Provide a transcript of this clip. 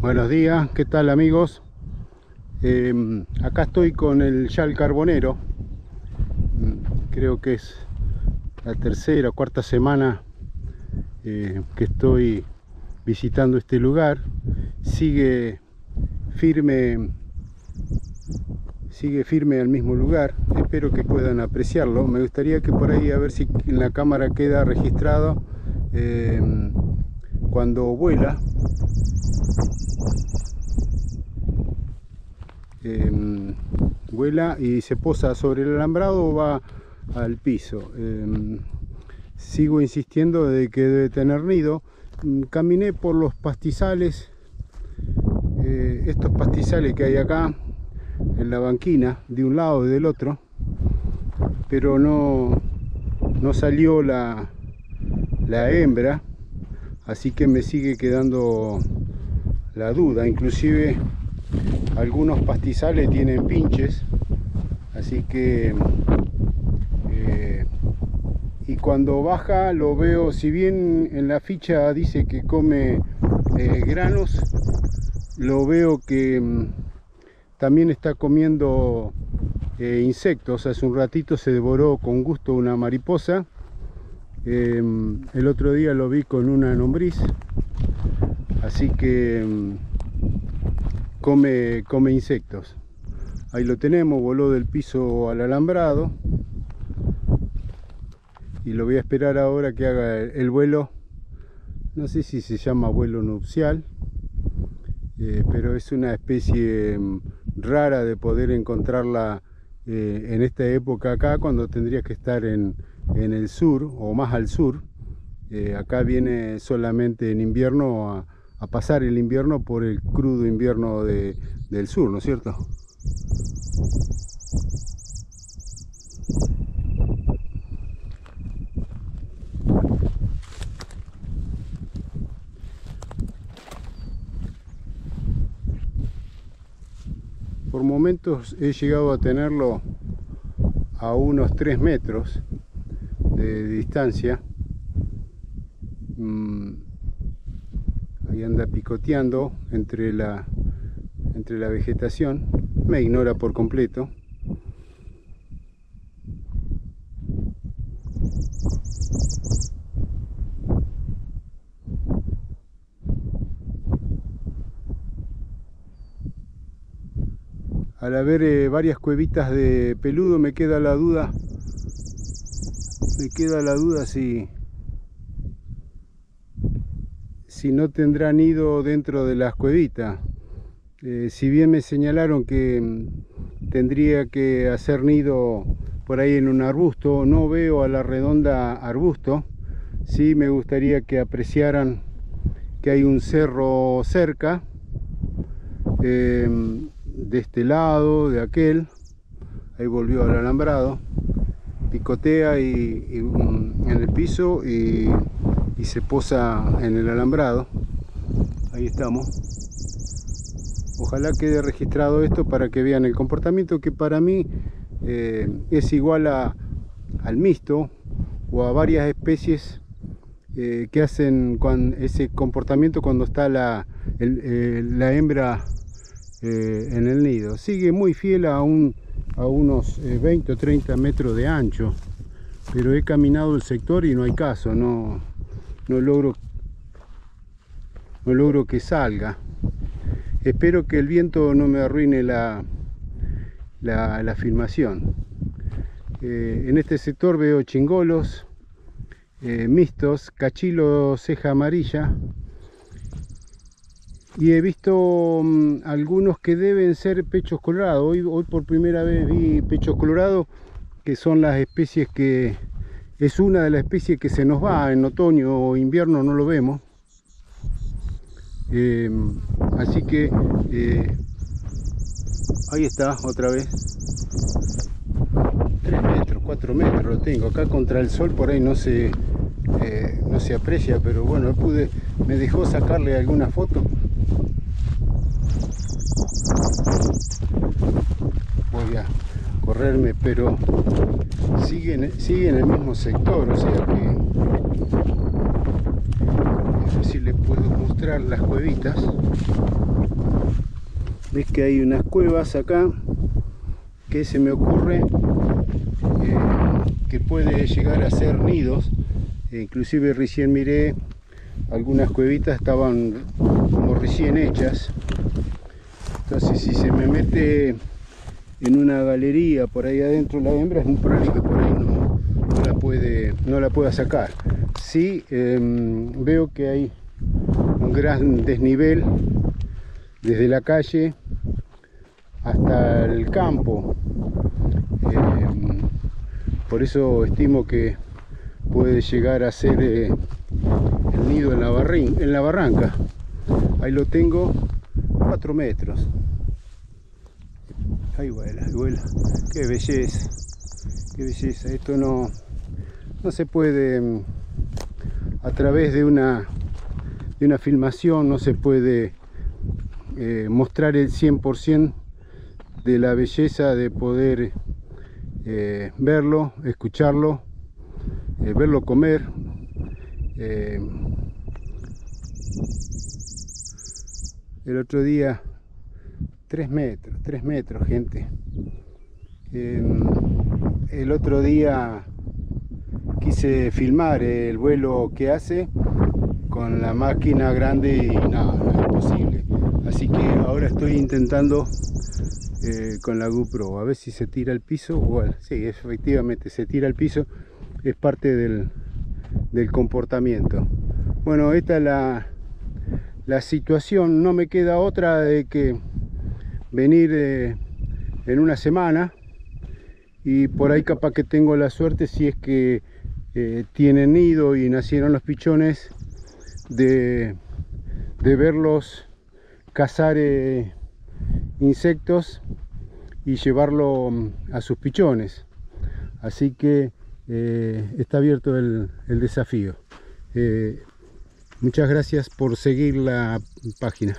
Buenos días, ¿qué tal amigos? Eh, acá estoy con el Yal Carbonero. Creo que es la tercera o cuarta semana eh, que estoy visitando este lugar. Sigue firme, sigue firme al mismo lugar. Espero que puedan apreciarlo. Me gustaría que por ahí a ver si en la cámara queda registrado eh, cuando vuela Em, vuela y se posa sobre el alambrado o va al piso. Em, sigo insistiendo de que debe tener nido. Mm, caminé por los pastizales, eh, estos pastizales que hay acá en la banquina, de un lado y del otro, pero no, no salió la, la hembra, así que me sigue quedando la duda. Inclusive algunos pastizales tienen pinches así que eh, y cuando baja lo veo si bien en la ficha dice que come eh, granos lo veo que mm, también está comiendo eh, insectos. Hace un ratito se devoró con gusto una mariposa. El otro día lo vi con una lombriz así que mm, come, come insectos. Ahí lo tenemos, voló del piso al alambrado. Y lo voy a esperar ahora que haga el vuelo. No sé si se llama vuelo nupcial. Eh, pero es una especie mm, rara de poder encontrarla eh, en esta época acá cuando tendría que estar en, el sur o más al sur. Eh, acá viene solamente en invierno a, a pasar el invierno por el crudo invierno de, del sur, ¿no es cierto? Por momentos he llegado a tenerlo a unos 3 metros de distancia. Mm, anda picoteando entre la, entre la vegetación, me ignora por completo. Al haber eh, varias cuevitas de peludo me queda la duda, me queda la duda si, si no tendrá nido dentro de las cuevitas. Eh, si bien me señalaron que mm, tendría que hacer nido por ahí en un arbusto, no veo a la redonda arbusto. Sí me gustaría que apreciaran que hay un cerro cerca, em, de este lado, de aquel. Ahí volvió al alambrado. Picotea y, mm, en el piso y y se posa en el alambrado. Ahí estamos. Ojalá quede registrado esto para que vean el comportamiento que para mí eh, es igual a, al mixto o a varias especies eh, que hacen con ese comportamiento cuando está la, eh, la hembra en el nido. Sigue muy fiel a, un, a unos 20 o 30 metros de ancho pero he caminado el sector y no hay caso no, no logro no logro que salga. Espero que el viento no me arruine la la, filmación. Eh, en este sector veo chingolos eh, mixtos cachilo ceja amarilla. Y he visto mm, algunos que deben ser pechos colorados. Hoy, hoy por primera vez vi pechos colorados que son las especies que es una de las especies que se nos va en otoño o invierno no lo vemos. Eh, así que eh, ahí está otra vez. 3 metros 4 metros lo tengo. Acá contra el sol por ahí no se eh, no se aprecia pero bueno me dejó sacarle alguna foto voy a correrme pero sigue, sigue en el mismo sector, o sea que a si les puedo mostrar las cuevitas. Ves que hay unas cuevas acá que se me ocurre eh, que puede llegar a ser nidos. E inclusive recién miré algunas cuevitas estaban como recién hechas. Entonces si se me mete en una galería por ahí adentro la hembra es muy probable que por ahí no, la, puede, no la pueda sacar. Sí em, veo que hay un gran desnivel desde la calle hasta el campo. Em, por eso estimo que puede llegar a ser eh, el nido en la, en la barranca. Ahí lo tengo 4 metros ahí vuela, vuela qué belleza. Qué belleza. Esto no no se puede em, a través de una de una filmación no se puede eh, mostrar el 100% de la belleza de poder eh, verlo, escucharlo, eh, verlo comer. el otro día, 3 metros, 3 metros, gente. el otro día quise filmar el vuelo que hace con la máquina grande y nada, no, es posible. Así que ahora estoy intentando eh, con la GoPro, a ver si se tira al piso. Sí, efectivamente se tira al piso, es parte del, comportamiento. Bueno, esta es la, la, situación, no me queda otra de que venir eh, en una semana. Y por ahí capaz que tengo la suerte si es que eh, tienen nido y nacieron los pichones de, verlos cazar eh, insectos y llevarlo mm, a sus pichones. Así que está abierto el, el desafío. Muchas gracias por seguir la página